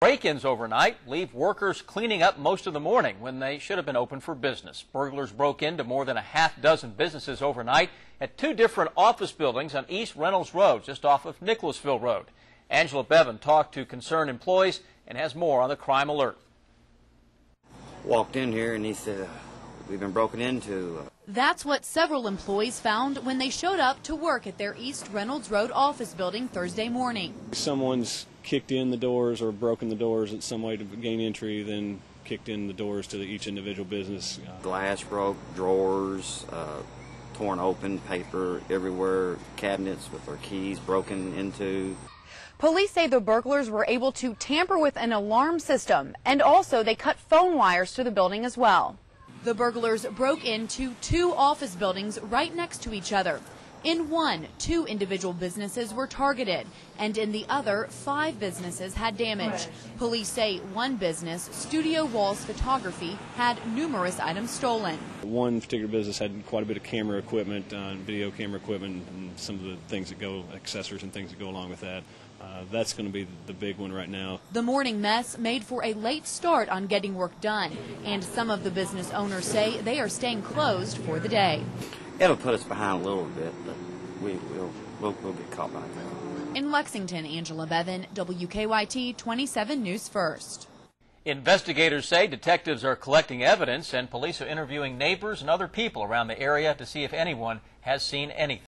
Break-ins overnight leave workers cleaning up most of the morning when they should have been open for business. Burglars broke into more than a half dozen businesses overnight at two different office buildings on East Reynolds Road, just off of Nicholasville Road. Angela Bevan talked to concerned employees and has more on the crime alert. Walked in here and he said, we've been broken into. That's what several employees found when they showed up to work at their East Reynolds Road office building Thursday morning. Someone's kicked in the doors or broken the doors in some way to gain entry, then kicked in the doors to each individual business. Glass broke, drawers, uh, torn open, paper everywhere, cabinets with their keys broken into. Police say the burglars were able to tamper with an alarm system, and also they cut phone wires to the building as well. The burglars broke into two office buildings right next to each other. In one, two individual businesses were targeted, and in the other, five businesses had damage. Police say one business, Studio Walls Photography, had numerous items stolen. One particular business had quite a bit of camera equipment, uh, video camera equipment, and some of the things that go, accessories and things that go along with that. Uh, that's going to be the big one right now. The morning mess made for a late start on getting work done, and some of the business owners say they are staying closed for the day. It'll put us behind a little bit, but we will we'll, we'll get caught back up. In Lexington, Angela Bevan, WKYT 27 News First. Investigators say detectives are collecting evidence and police are interviewing neighbors and other people around the area to see if anyone has seen anything.